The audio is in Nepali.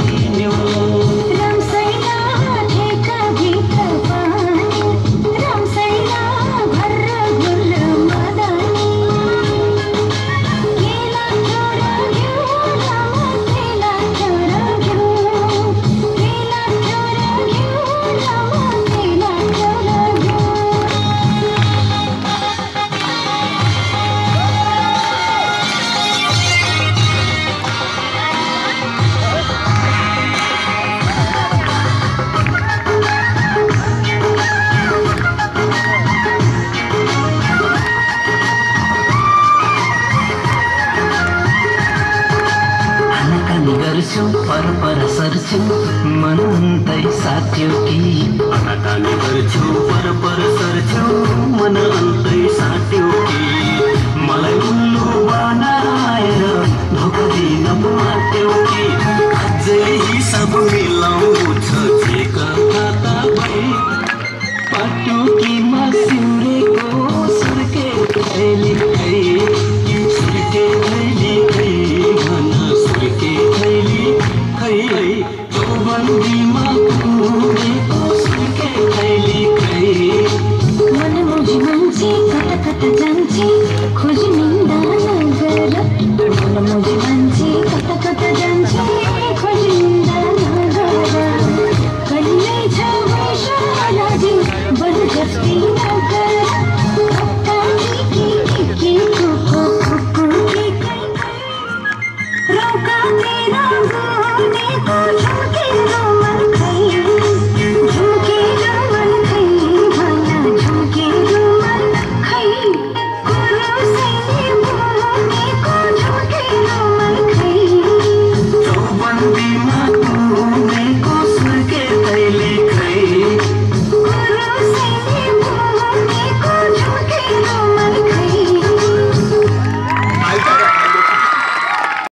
meu. सर्छु पर पर सर्छु मनन्तै साथ्यो कि गर्छु पर पर सर्छु मन も自慢ち